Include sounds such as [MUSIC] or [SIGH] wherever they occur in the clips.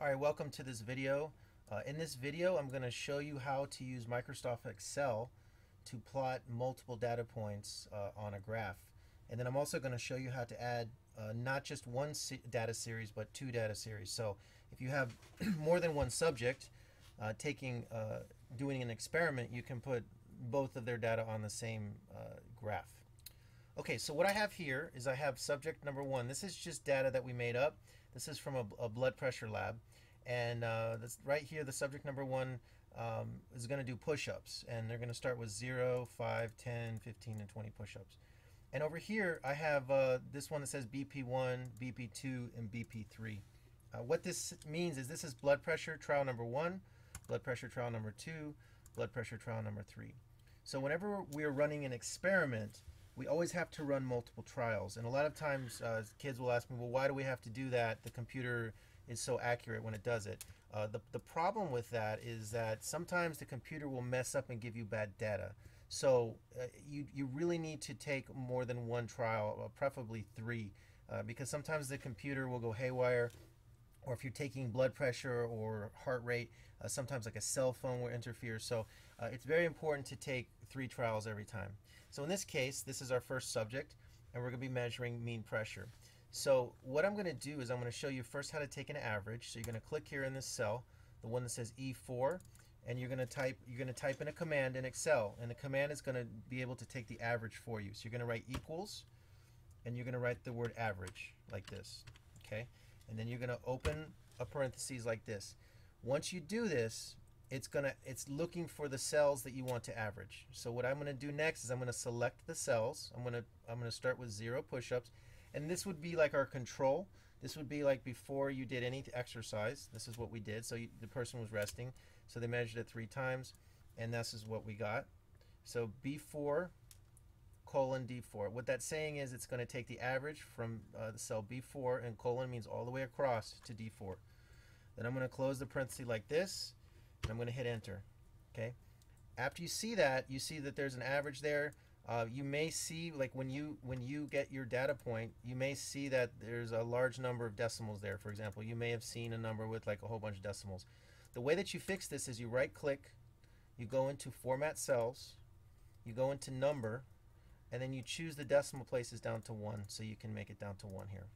Alright, welcome to this video. Uh, in this video I'm going to show you how to use Microsoft Excel to plot multiple data points uh, on a graph. And then I'm also going to show you how to add uh, not just one se data series but two data series. So if you have [CLEARS THROAT] more than one subject uh, taking uh, doing an experiment you can put both of their data on the same uh, graph. Okay, so what I have here is I have subject number one. This is just data that we made up. This is from a, a blood pressure lab. And uh, right here, the subject number one um, is going to do push-ups. And they're going to start with 0, 5, 10, 15, and 20 push-ups. And over here, I have uh, this one that says BP1, BP2, and BP3. Uh, what this means is this is blood pressure trial number one, blood pressure trial number two, blood pressure trial number three. So whenever we're running an experiment, we always have to run multiple trials. And a lot of times uh, kids will ask me, well, why do we have to do that? The computer is so accurate when it does it. Uh, the, the problem with that is that sometimes the computer will mess up and give you bad data. So uh, you, you really need to take more than one trial, uh, preferably three, uh, because sometimes the computer will go haywire or if you're taking blood pressure or heart rate, uh, sometimes like a cell phone will interfere. So uh, it's very important to take three trials every time. So in this case, this is our first subject, and we're going to be measuring mean pressure. So what I'm going to do is I'm going to show you first how to take an average. So you're going to click here in this cell, the one that says E4, and you're going to type you're going to type in a command in Excel, and the command is going to be able to take the average for you. So you're going to write equals, and you're going to write the word average like this. Okay and then you're going to open a parentheses like this. Once you do this, it's gonna it's looking for the cells that you want to average. So what I'm going to do next is I'm going to select the cells. I'm going to I'm going to start with zero push-ups, and this would be like our control. This would be like before you did any exercise. This is what we did. So you, the person was resting, so they measured it three times, and this is what we got. So B4 colon D4. What that's saying is it's going to take the average from uh, the cell B4 and colon means all the way across to D4. Then I'm going to close the parenthesis like this and I'm going to hit enter. Okay. After you see that, you see that there's an average there. Uh, you may see like when you when you get your data point, you may see that there's a large number of decimals there. For example, you may have seen a number with like a whole bunch of decimals. The way that you fix this is you right click, you go into format cells, you go into number, and then you choose the decimal places down to one so you can make it down to one here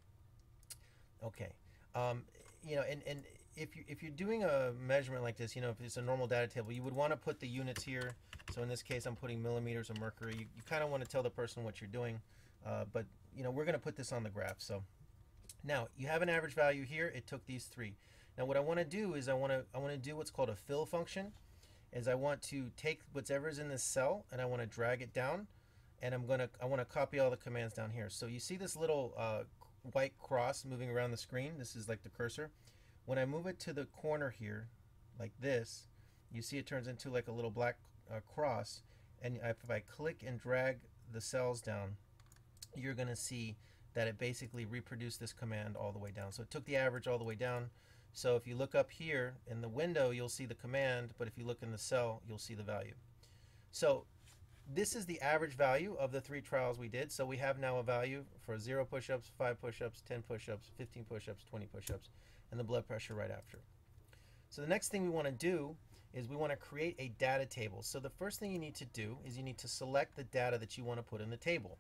okay um, you know and, and if, you, if you're doing a measurement like this you know if it's a normal data table you would want to put the units here so in this case I'm putting millimeters of mercury you, you kind of want to tell the person what you're doing uh, but you know we're going to put this on the graph so now you have an average value here it took these three now what I want to do is I want to I want to do what's called a fill function is I want to take whatever's in this cell and I want to drag it down and I'm gonna I want to copy all the commands down here. So you see this little uh, white cross moving around the screen. This is like the cursor. When I move it to the corner here, like this, you see it turns into like a little black uh, cross. And if I click and drag the cells down, you're going to see that it basically reproduced this command all the way down. So it took the average all the way down. So if you look up here in the window, you'll see the command, but if you look in the cell, you'll see the value. So this is the average value of the three trials we did. So we have now a value for 0 push-ups, 5 push-ups, 10 push-ups, 15 push-ups, 20 push-ups, and the blood pressure right after. So the next thing we want to do is we want to create a data table. So the first thing you need to do is you need to select the data that you want to put in the table.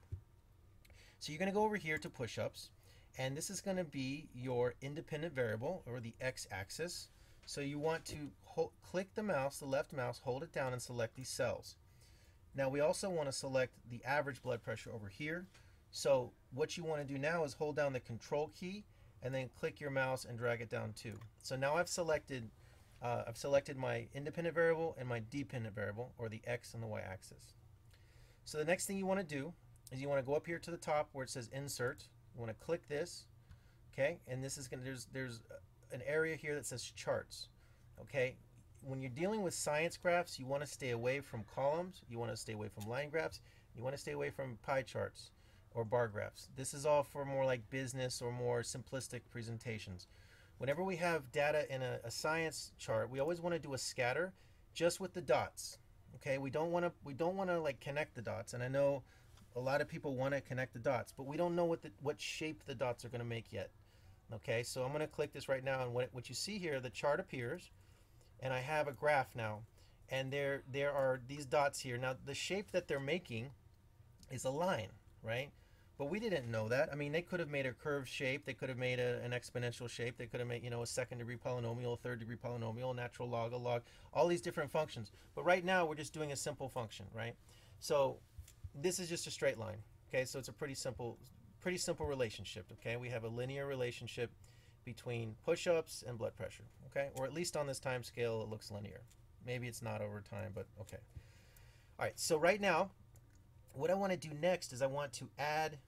So you're going to go over here to push-ups, and this is going to be your independent variable, or the x-axis. So you want to click the mouse, the left mouse, hold it down, and select these cells. Now we also want to select the average blood pressure over here. So what you want to do now is hold down the control key and then click your mouse and drag it down too. So now I've selected uh, I've selected my independent variable and my dependent variable or the x and the y axis. So the next thing you want to do is you want to go up here to the top where it says insert. You want to click this okay and this is going to there's there's an area here that says charts okay when you're dealing with science graphs, you want to stay away from columns, you want to stay away from line graphs, you want to stay away from pie charts or bar graphs. This is all for more like business or more simplistic presentations. Whenever we have data in a, a science chart, we always want to do a scatter just with the dots. Okay, we don't want to we don't want to like connect the dots. And I know a lot of people want to connect the dots, but we don't know what the, what shape the dots are going to make yet. Okay, so I'm going to click this right now, and what, what you see here, the chart appears, and I have a graph now, and there there are these dots here. Now the shape that they're making is a line, right? But we didn't know that. I mean, they could have made a curved shape. They could have made a, an exponential shape. They could have made, you know, a second degree polynomial, a third degree polynomial, natural log, a log, all these different functions. But right now, we're just doing a simple function, right? So this is just a straight line. Okay, so it's a pretty simple, pretty simple relationship. Okay, we have a linear relationship between push-ups and blood pressure. Okay, or at least on this time scale, it looks linear. Maybe it's not over time, but okay. All right, so right now, what I want to do next is I want to add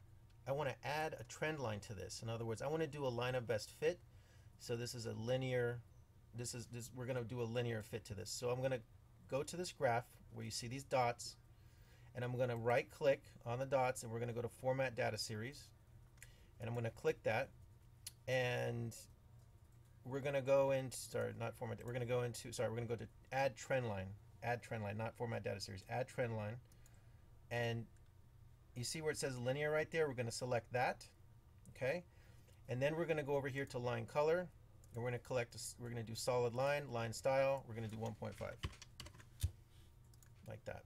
I want to add a trend line to this. In other words, I want to do a line of best fit. So this is a linear this is this we're going to do a linear fit to this. So I'm going to go to this graph where you see these dots and I'm going to right click on the dots and we're going to go to format data series and I'm going to click that and we're going to go into sorry not format we're going to go into sorry we're going to go to add trend line add trend line not format data series add trend line and you see where it says linear right there? We're going to select that. Okay. And then we're going to go over here to line color. And we're going to collect, we're going to do solid line, line style. We're going to do 1.5. Like that.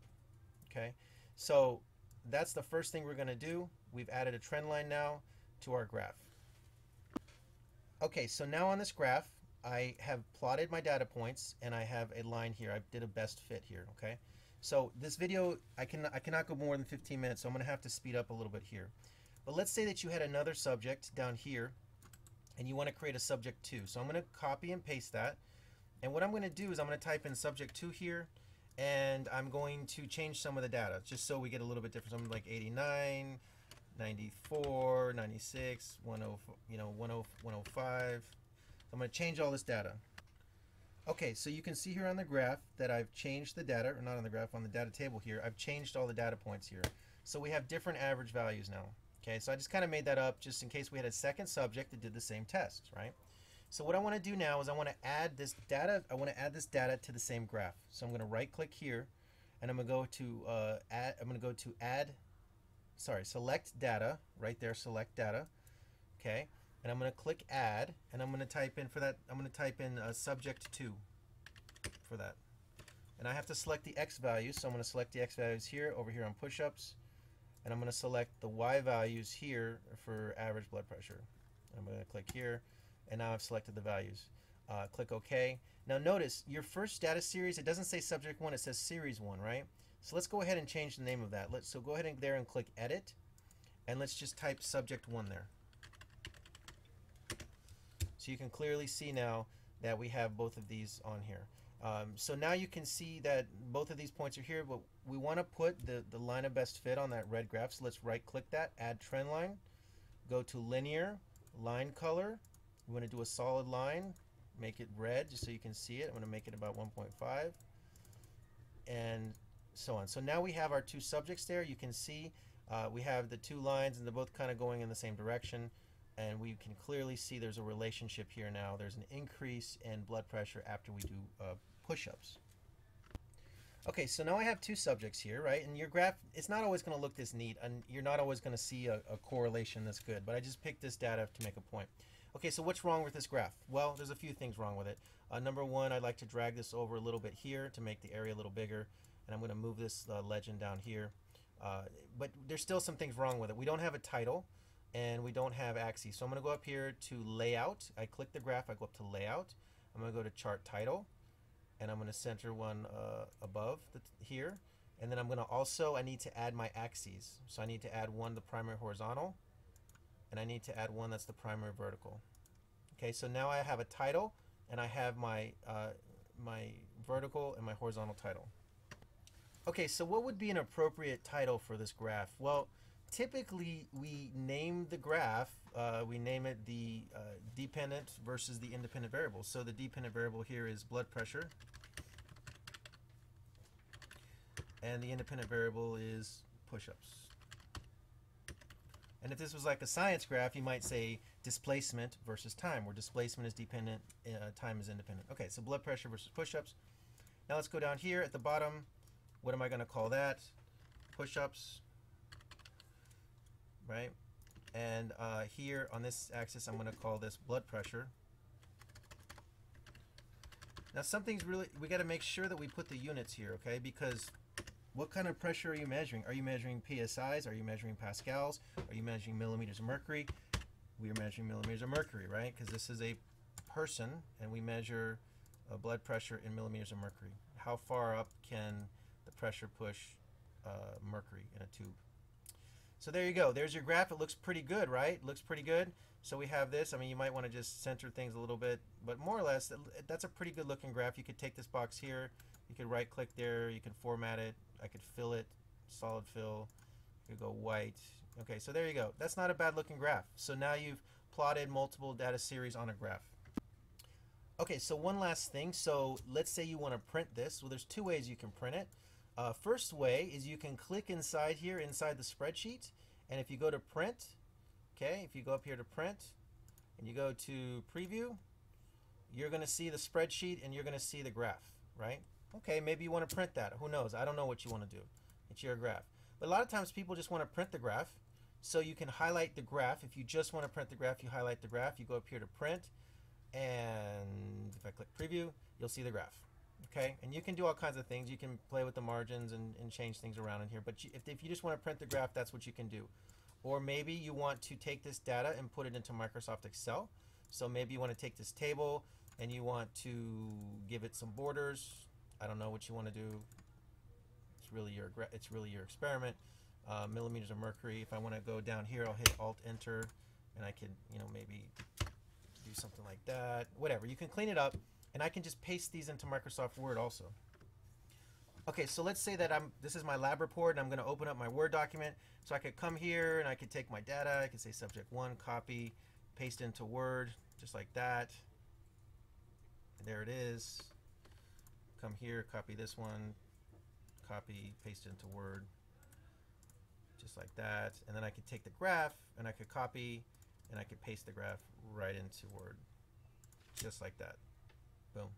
Okay. So that's the first thing we're going to do. We've added a trend line now to our graph. Okay, so now on this graph, I have plotted my data points and I have a line here. I did a best fit here, okay? So this video, I, can, I cannot go more than 15 minutes, so I'm going to have to speed up a little bit here. But let's say that you had another subject down here, and you want to create a subject 2. So I'm going to copy and paste that. And what I'm going to do is I'm going to type in subject 2 here, and I'm going to change some of the data, just so we get a little bit different. Something like 89, 94, 96, 10, you know, 10, 105. I'm going to change all this data. Okay, so you can see here on the graph that I've changed the data, or not on the graph, on the data table here, I've changed all the data points here. So we have different average values now. Okay, so I just kind of made that up just in case we had a second subject that did the same test, right? So what I want to do now is I want to add this data, I want to add this data to the same graph. So I'm going to right click here and I'm going to go to uh, add, I'm going to go to add, sorry, select data, right there, select data. Okay, and I'm going to click add and I'm going to type in for that I'm going to type in uh, subject 2 for that. And I have to select the X values so I'm going to select the X values here over here on push-ups and I'm going to select the Y values here for average blood pressure. I'm going to click here and now I've selected the values. Uh, click OK. Now notice your first data series it doesn't say subject 1 it says series 1 right? So let's go ahead and change the name of that. Let's so go ahead and there and click edit and let's just type subject 1 there so you can clearly see now that we have both of these on here. Um, so now you can see that both of these points are here, but we want to put the, the line of best fit on that red graph. So let's right click that, add trend line, go to linear, line color. We want to do a solid line, make it red just so you can see it. I'm going to make it about 1.5 and so on. So now we have our two subjects there. You can see uh, we have the two lines and they're both kind of going in the same direction and we can clearly see there's a relationship here now. There's an increase in blood pressure after we do uh, push-ups. Okay, so now I have two subjects here, right? And your graph, it's not always going to look this neat, and you're not always going to see a, a, correlation that's good, but I just picked this data to make a point. Okay, so what's wrong with this graph? Well, there's a few things wrong with it. Uh, number one, I'd like to drag this over a little bit here to make the area a little bigger, and I'm going to move this uh, legend down here. Uh, but there's still some things wrong with it. We don't have a title and we don't have axes. So I'm going to go up here to layout. I click the graph, I go up to layout. I'm going to go to chart title and I'm going to center one uh, above the, here. And then I'm going to also, I need to add my axes. So I need to add one the primary horizontal and I need to add one that's the primary vertical. Okay, so now I have a title and I have my, uh, my vertical and my horizontal title. Okay, so what would be an appropriate title for this graph? Well, typically we name the graph, uh, we name it the uh, dependent versus the independent variable. So the dependent variable here is blood pressure. And the independent variable is push-ups. And if this was like a science graph, you might say displacement versus time, where displacement is dependent, uh, time is independent. Okay, so blood pressure versus push-ups. Now let's go down here at the bottom. What am I going to call that? Push-ups right? And uh, here on this axis, I'm going to call this blood pressure. Now something's really, we got to make sure that we put the units here, okay? Because what kind of pressure are you measuring? Are you measuring PSIs? Are you measuring pascals? Are you measuring millimeters of mercury? We are measuring millimeters of mercury, right? Because this is a person and we measure uh, blood pressure in millimeters of mercury. How far up can the pressure push uh, mercury in a tube? So there you go. There's your graph. It looks pretty good, right? Looks pretty good. So we have this. I mean, you might want to just center things a little bit, but more or less, that's a pretty good looking graph. You could take this box here. You could right click there. You can format it. I could fill it, solid fill. You could go white. Okay, so there you go. That's not a bad looking graph. So now you've plotted multiple data series on a graph. Okay, so one last thing. So let's say you want to print this. Well, there's two ways you can print it. Uh, first way is you can click inside here, inside the spreadsheet, and if you go to print, okay, if you go up here to print, and you go to preview, you're going to see the spreadsheet and you're going to see the graph, right? Okay, maybe you want to print that. Who knows? I don't know what you want to do. It's your graph. But a lot of times people just want to print the graph. So you can highlight the graph. If you just want to print the graph, you highlight the graph. You go up here to print. And if I click preview, you'll see the graph okay and you can do all kinds of things. You can play with the margins and, and change things around in here but if, if you just want to print the graph that's what you can do. Or maybe you want to take this data and put it into Microsoft Excel. So maybe you want to take this table and you want to give it some borders. I don't know what you want to do. It's really your it's really your experiment. Uh, millimeters of mercury. If I want to go down here I'll hit alt enter and I can you know maybe do something like that. Whatever. You can clean it up and I can just paste these into Microsoft Word also. Okay, so let's say that I'm this is my lab report and I'm going to open up my Word document. So I could come here and I could take my data, I could say subject 1, copy, paste into Word, just like that. And there it is. Come here, copy this one, copy, paste into Word, just like that. And then I could take the graph and I could copy and I could paste the graph right into Word, just like that. Boom.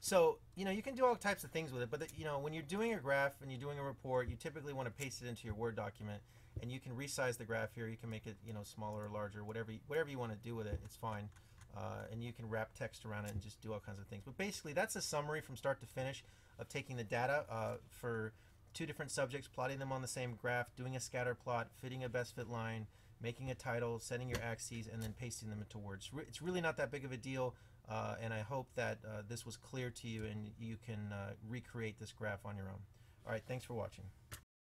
So, you know, you can do all types of things with it, but, the, you know, when you're doing a graph and you're doing a report, you typically want to paste it into your Word document, and you can resize the graph here. You can make it, you know, smaller or larger, whatever whatever you want to do with it, it's fine. Uh, and you can wrap text around it and just do all kinds of things. But basically, that's a summary from start to finish of taking the data uh, for two different subjects, plotting them on the same graph, doing a scatter plot, fitting a best fit line, making a title, setting your axes, and then pasting them into words. It's really not that big of a deal. Uh, and I hope that uh, this was clear to you and you can uh, recreate this graph on your own. All right, thanks for watching.